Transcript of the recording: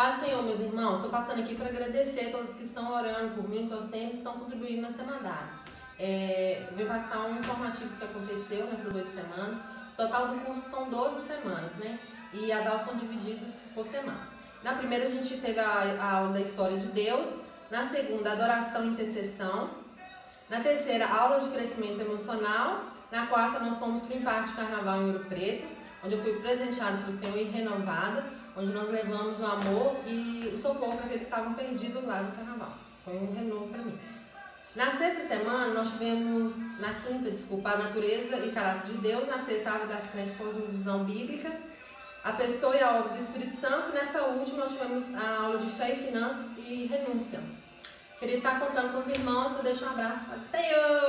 Paz Senhor, meus irmãos, estou passando aqui para agradecer a todos que estão orando por mim, torcendo, estão contribuindo na Semadar. É, vim passar um informativo que aconteceu nessas oito semanas. O total do curso são 12 semanas, né? E as aulas são divididas por semana. Na primeira a gente teve a, a aula da história de Deus, na segunda, adoração e intercessão, na terceira, aula de crescimento emocional, na quarta nós fomos para o Impacto Carnaval em Ouro Preto, onde eu fui presenteada pelo Senhor e renovada onde nós levamos o amor e o socorro para aqueles que estavam perdidos lá no carnaval. Foi um renovo para mim. Na sexta semana, nós tivemos, na quinta, desculpa, a natureza e caráter de Deus, na sexta, a árvore das crenças, visão bíblica, a pessoa e a obra do Espírito Santo, nessa última, nós tivemos a aula de fé e finanças e renúncia. Queria estar contando com os irmãos, eu deixo um abraço para Senhor!